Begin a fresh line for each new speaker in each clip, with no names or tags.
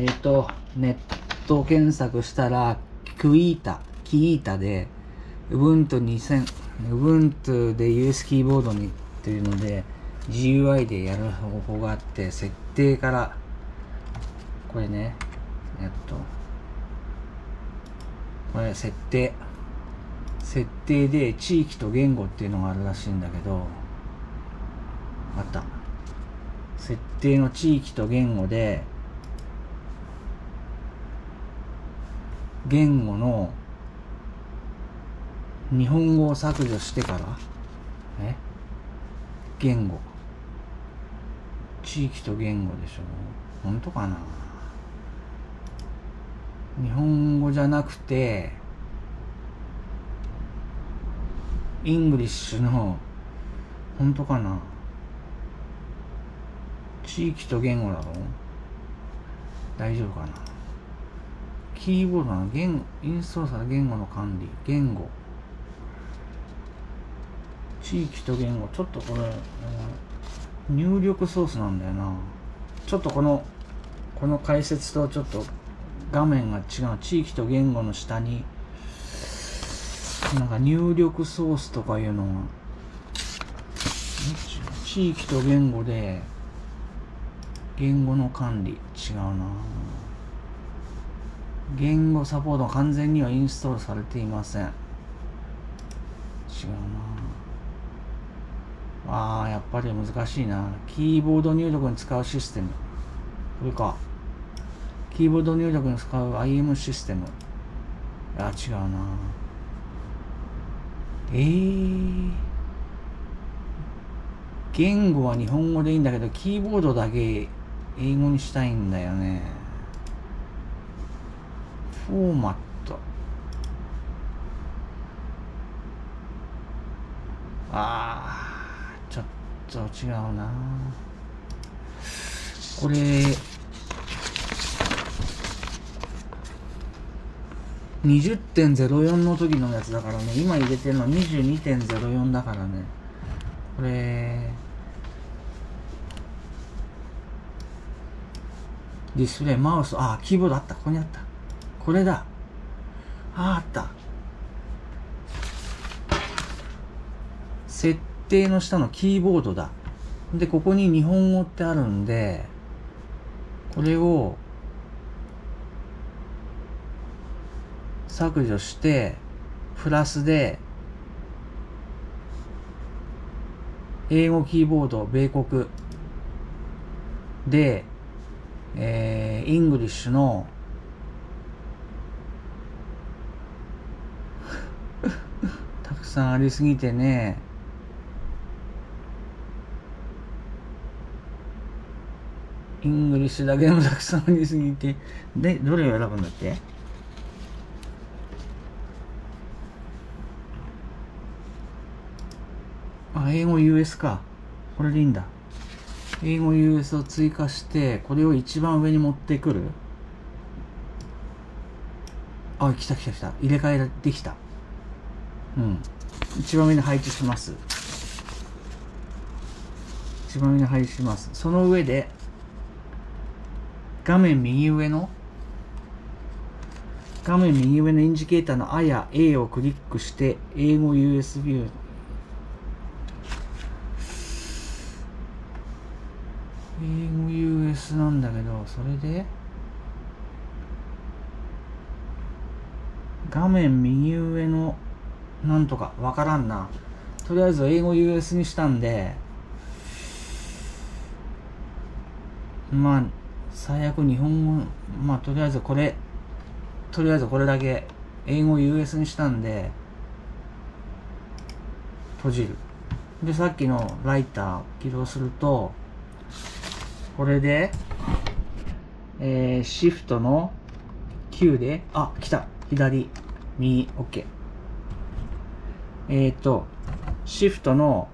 えっ、と、ネット検索したら、クイータ、キータで、Ubuntu2000、Ubuntu で US キーボードにっていうので、GUI でやる方法があって、設定から、これね、えっと、これ設定。設定で地域と言語っていうのがあるらしいんだけど、あった。設定の地域と言語で、言語の日本語を削除してからえ言語。地域と言語でしょ本当かな。日本語じゃなくてEnglish の本当かな。地域と言語だろ大丈夫かな。キーボードの言語インストールされ言語の管理言語。地域と言語ちょっとこれ、入力ソースなんだよな。ちょっとこのこの解説とちょっと画面が違う。地域と言語の下になんか入力ソースとかいうのが地域と言語で言語の管理違うな。言語サポート完全にはインストールされていません。違うな。あーやっぱり難しいな。キーボード入力に使うシステム。これか。キーボード入力に使う IM システム。あ違うな。えー、言語は日本語でいいんだけどキーボードだけ英語にしたいんだよね。フォーマット。あーちょっと違うな。これ20.04の時のやつだからね。今入れてるの22.04だからね。これディスプレイマウス。あキーボードあった。ここにあった。これだ。ああった。設定の下のキーボードだ。でここに日本語ってあるんでこれを削除してプラスで英語キーボード米国でえー、 English のたくさんありすぎてね。English だけでもたくさんありすぎて。でどれを選ぶんだって？あ英語 US か。これでいいんだ。英語 US を追加してこれを一番上に持ってくる？あ来た来た来た。入れ替えできた。うん。一番上に配置します。一番上に配置します。その上で画面右上の画面右上のインジケーターの「あ」や「A」をクリックして英語 USB 英語 US なんだけどそれで画面右上のなんとかわからんなとりあえず英語 US にしたんでまあ最悪日本語まあとりあえずこれとりあえずこれだけ英語 US にしたんで閉じるでさっきのライター起動するとこれで、えー、シフトの9で、あ、来た。左、右、OK。えっ、ー、と、シフトの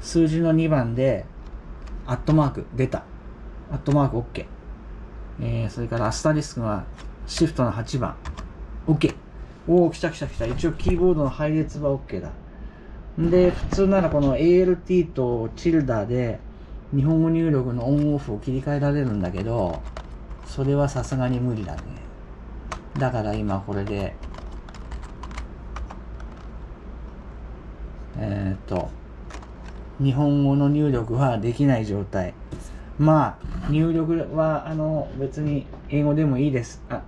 数字の2番で、アットマーク、出た。アットマーク OK。えー、それからアスタリスクがシフトの8番。OK。おお、来た来た来た。一応キーボードの配列は OK だ。んで、普通ならこの ALT とチルダーで、日本語入力のオンオフを切り替えられるんだけど、それはさすがに無理だね。だから今これで、えー、っと、日本語の入力はできない状態。まあ、入力は、あの、別に英語でもいいです。あ、